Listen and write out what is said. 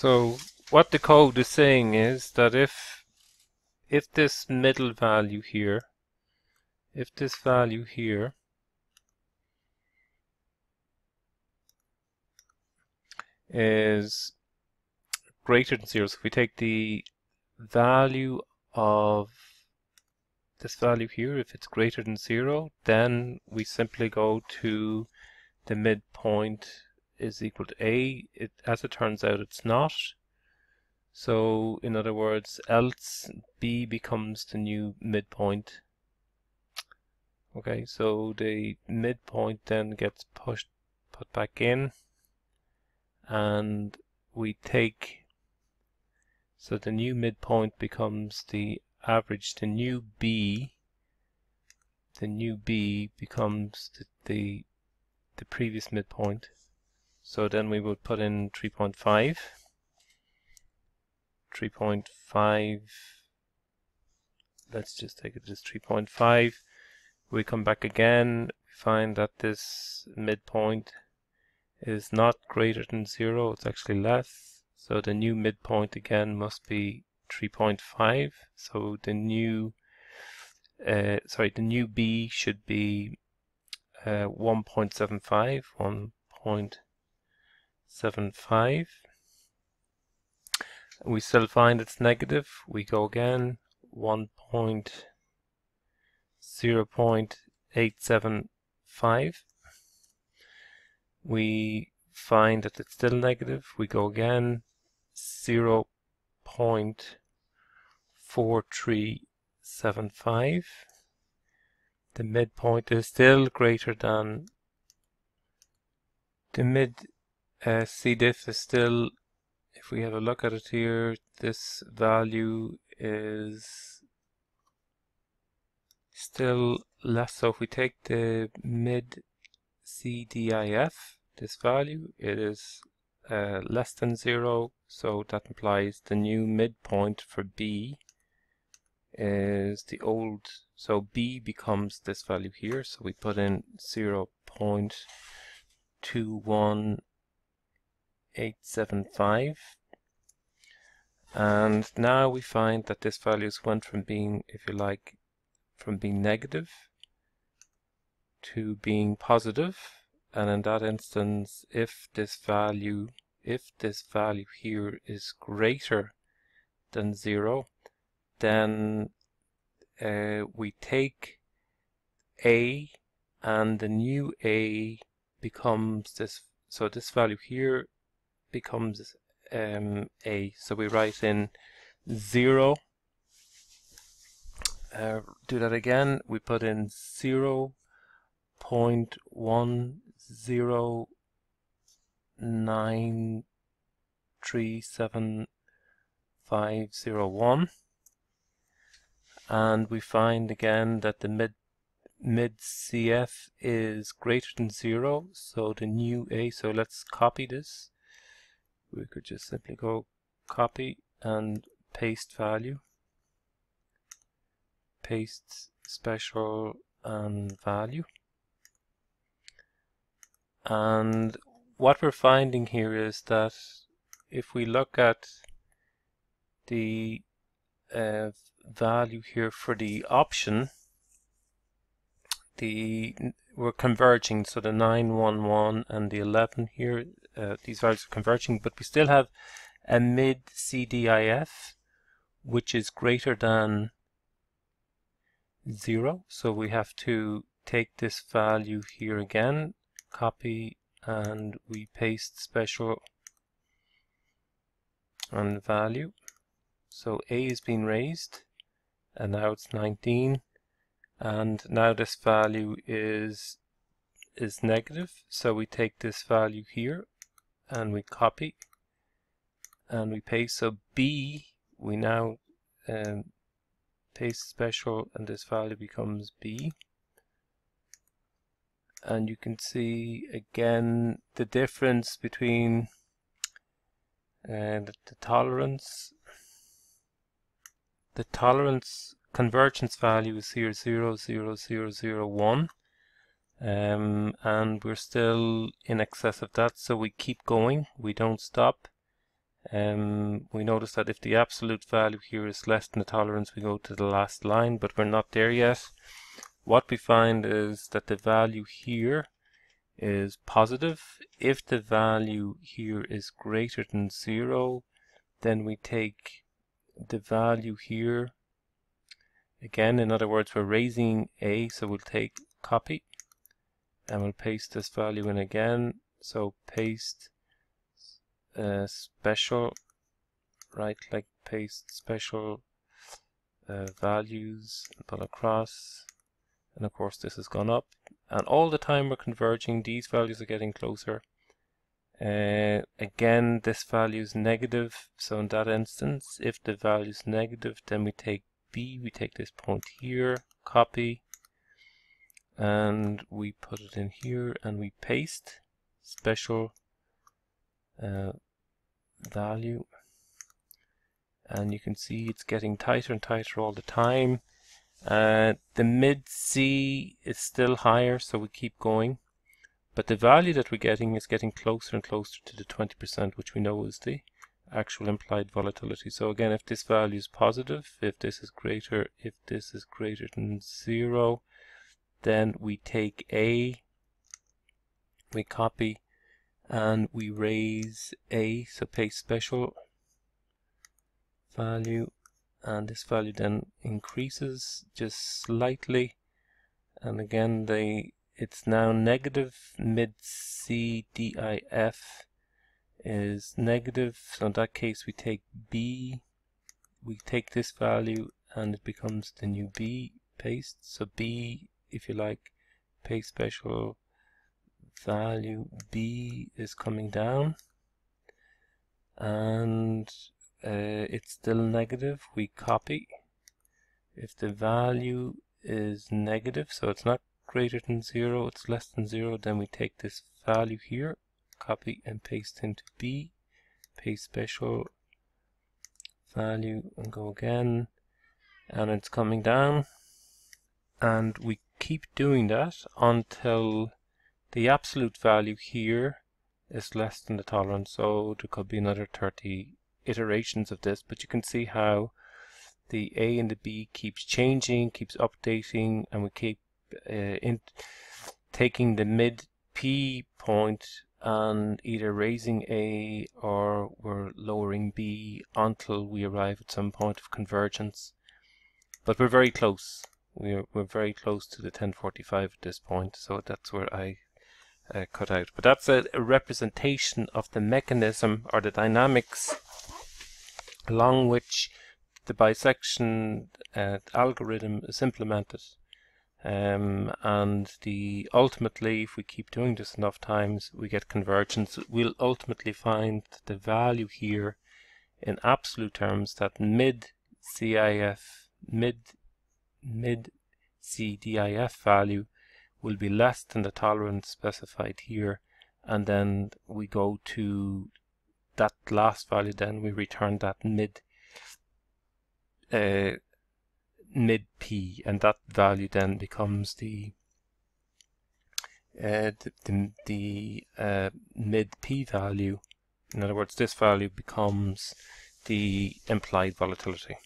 So what the code is saying is that if if this middle value here, if this value here is greater than zero, so if we take the value of this value here, if it's greater than zero, then we simply go to the midpoint is equal to A. It, as it turns out, it's not. So, in other words, else B becomes the new midpoint. Okay, so the midpoint then gets pushed, put back in, and we take, so the new midpoint becomes the average, the new B, the new B becomes the, the, the previous midpoint. So then we would put in 3.5. 3.5. Let's just take it as 3.5. We come back again. We find that this midpoint is not greater than 0. It's actually less. So the new midpoint again must be 3.5. So the new, uh, sorry, the new B should be uh, 1.75. 1. 0.75. We still find it's negative. We go again 1 point 0 0.875. We find that it's still negative. We go again 0 0.4375. The midpoint is still greater than the mid uh, CDIF is still, if we have a look at it here, this value is still less. So if we take the mid CDIF, this value, it is uh, less than zero. So that implies the new midpoint for B is the old, so B becomes this value here. So we put in 0 0.21 875 and now we find that this values went from being if you like from being negative to being positive. And in that instance if this value if this value here is greater than zero then uh, we take a and the new a becomes this so this value here becomes um, a. So we write in 0. Uh, do that again. We put in 0 0.10937501 and we find again that the mid mid CF is greater than 0 so the new A so let's copy this we could just simply go copy and paste value. Paste special and value. And what we're finding here is that if we look at the uh, value here for the option the we're converging so the 911 and the 11 here uh, these values are converging, but we still have a mid CDIF which is greater than zero. So we have to take this value here again, copy, and we paste special and value. So A is being raised, and now it's 19, and now this value is is negative. So we take this value here and we copy and we paste. So B, we now um, paste special and this value becomes B. And you can see again the difference between uh, the, the tolerance. The tolerance convergence value is here 0, 0, 0, 0, 1 um, and we're still in excess of that so we keep going we don't stop Um, we notice that if the absolute value here is less than the tolerance, we go to the last line, but we're not there yet. What we find is that the value here is positive. If the value here is greater than zero, then we take the value here again. In other words, we're raising a, so we'll take copy and we'll paste this value in again. So paste uh, special, right click, paste special uh, values, pull across, and of course this has gone up. And all the time we're converging, these values are getting closer. Uh, again, this value is negative, so in that instance, if the value is negative, then we take b, we take this point here, copy, and we put it in here, and we paste special uh, value. And you can see it's getting tighter and tighter all the time. Uh, the mid C is still higher so we keep going. But the value that we're getting is getting closer and closer to the 20% which we know is the actual implied volatility. So again if this value is positive if this is greater if this is greater than zero then we take A we copy and we raise a. So paste special value and this value then increases just slightly. And again they it's now negative mid CDIF is negative. So in that case we take B we take this value and it becomes the new B paste. So B if you like paste special value b is coming down. And uh, it's still negative. We copy. If the value is negative so it's not greater than zero it's less than zero then we take this value here copy and paste into b paste special value and go again. And it's coming down. And we keep doing that until the absolute value here is less than the tolerance, so there could be another 30 iterations of this, but you can see how the A and the B keeps changing, keeps updating, and we keep uh, in taking the mid P point and either raising A or we're lowering B until we arrive at some point of convergence. But we're very close. We're, we're very close to the 1045 at this point, so that's where I uh, cut out. But that's a, a, representation of the mechanism or the dynamics along which the bisection uh, algorithm is implemented. Um, and the ultimately, if we keep doing this enough times, we get convergence. We'll ultimately find the value here in absolute terms that mid CIF, mid mid CDIF value will be less than the tolerance specified here and then we go to that last value then we return that mid uh, mid p and that value then becomes the uh, the, the, uh, mid p value. In other words this value becomes the implied volatility